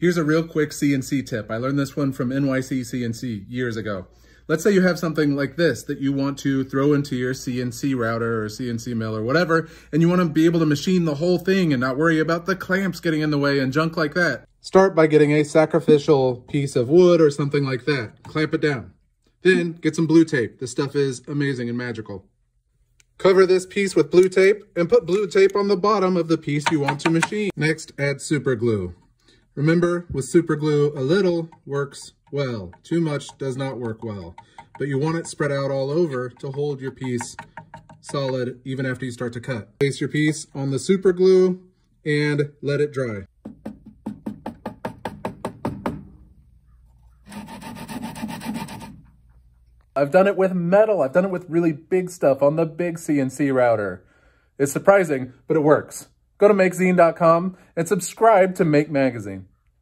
Here's a real quick CNC tip. I learned this one from NYC CNC years ago. Let's say you have something like this that you want to throw into your CNC router or CNC mill or whatever, and you want to be able to machine the whole thing and not worry about the clamps getting in the way and junk like that. Start by getting a sacrificial piece of wood or something like that. Clamp it down. Then get some blue tape. This stuff is amazing and magical. Cover this piece with blue tape and put blue tape on the bottom of the piece you want to machine. Next, add super glue. Remember, with super glue, a little works well. Too much does not work well. But you want it spread out all over to hold your piece solid even after you start to cut. Place your piece on the super glue and let it dry. I've done it with metal. I've done it with really big stuff on the big CNC router. It's surprising, but it works. Go to makezine.com and subscribe to Make Magazine.